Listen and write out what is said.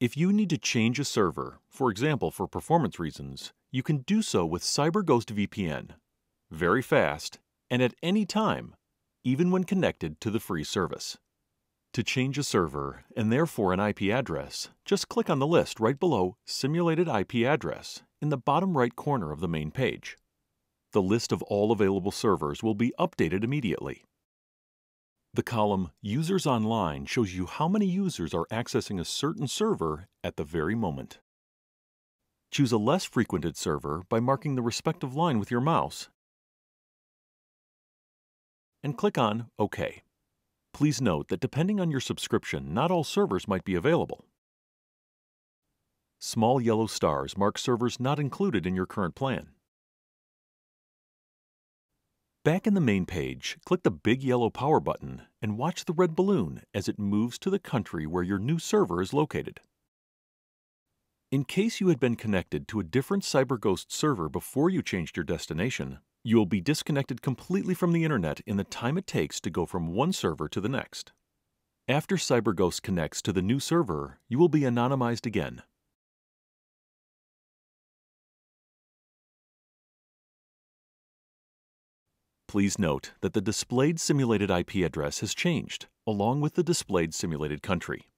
If you need to change a server, for example for performance reasons, you can do so with CyberGhost VPN. Very fast and at any time, even when connected to the free service. To change a server, and therefore an IP address, just click on the list right below Simulated IP Address in the bottom right corner of the main page. The list of all available servers will be updated immediately. The column Users Online shows you how many users are accessing a certain server at the very moment. Choose a less frequented server by marking the respective line with your mouse and click on OK. Please note that depending on your subscription, not all servers might be available. Small yellow stars mark servers not included in your current plan. Back in the main page, click the big yellow power button and watch the red balloon as it moves to the country where your new server is located. In case you had been connected to a different CyberGhost server before you changed your destination, you will be disconnected completely from the internet in the time it takes to go from one server to the next. After CyberGhost connects to the new server, you will be anonymized again. Please note that the displayed simulated IP address has changed, along with the displayed simulated country.